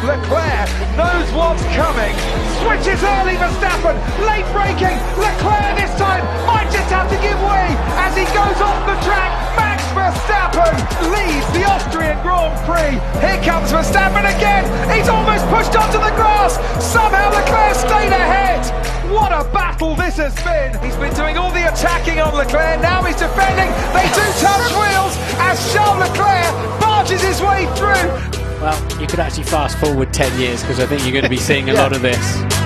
Leclerc knows what's coming. Switches early Verstappen, late braking. Leclerc this time might just have to give way as he goes off the track. Max Verstappen leads the Austrian Grand Prix. Here comes Verstappen again. He's almost pushed onto the grass. Somehow Leclerc stayed ahead. What a battle this has been. He's been doing all the attacking on Leclerc. Now he's defending. They do touch you could actually fast forward 10 years because I think you're going to be seeing a Yeah. lot of this.